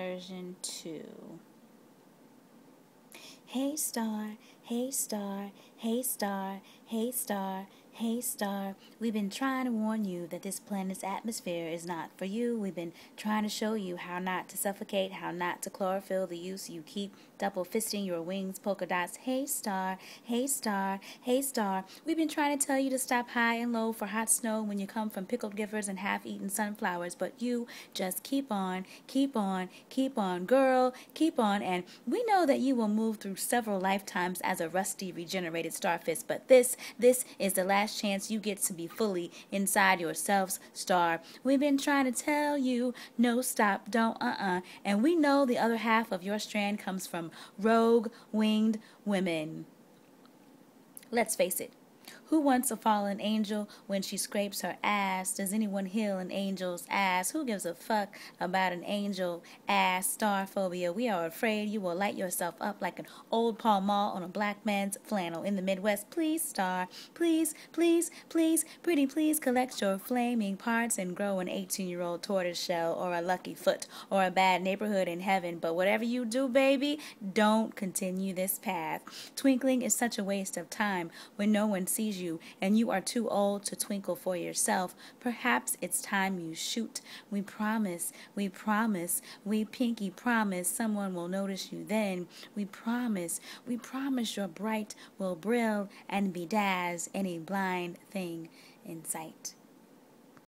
version 2. Hey star, hey star, hey star, hey star, Hey, star, we've been trying to warn you that this planet's atmosphere is not for you. We've been trying to show you how not to suffocate, how not to chlorophyll the use you keep double fisting your wings, polka dots. Hey, star, hey, star, hey, star. We've been trying to tell you to stop high and low for hot snow when you come from pickled givers and half eaten sunflowers, but you just keep on, keep on, keep on, girl, keep on. And we know that you will move through several lifetimes as a rusty, regenerated starfish, but this, this is the last last chance you get to be fully inside yourselves, star. We've been trying to tell you no, stop, don't, uh uh-uh. uh. And we know the other half of your strand comes from rogue winged women. Let's face it, who wants a fallen angel when she scrapes her ass? Does anyone heal an angel's ass? Who gives a fuck about an angel ass? Star phobia. We are afraid you will light yourself up like an old Pall Mall on a black man's flannel in the Midwest. Please, star. Please, please, please, pretty please collect your flaming parts and grow an 18 year old tortoise shell or a lucky foot or a bad neighborhood in heaven. But whatever you do, baby, don't continue this path. Twinkling is such a waste of time when no one sees you you and you are too old to twinkle for yourself, perhaps it's time you shoot. We promise, we promise, we pinky promise someone will notice you then. We promise, we promise your bright will brill and bedazz any blind thing in sight.